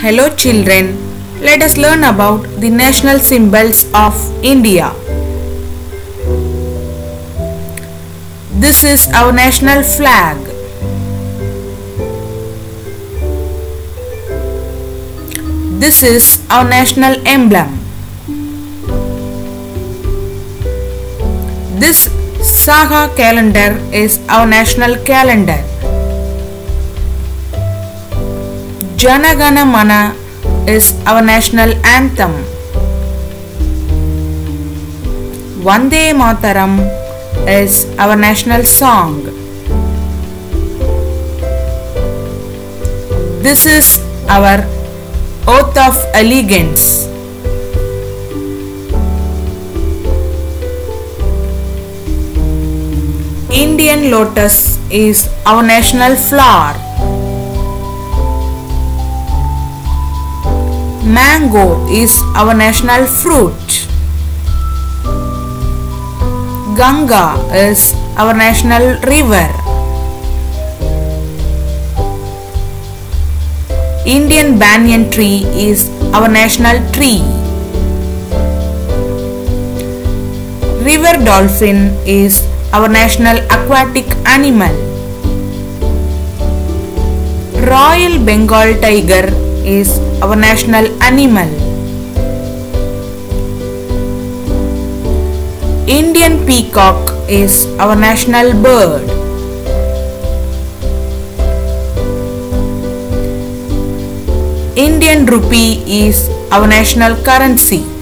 Hello children, let us learn about the national symbols of India. This is our national flag. This is our national emblem. This Saka calendar is our national calendar. Jana Gana Mana is our national anthem. Vande Mataram is our national song. This is our oath of allegiance. Indian lotus is our national flower. Mango is our national fruit. Ganga is our national river. Indian banyan tree is our national tree. River dolphin is our national aquatic animal. Royal Bengal tiger is our national animal. Indian peacock is our national bird. Indian rupee is our national currency.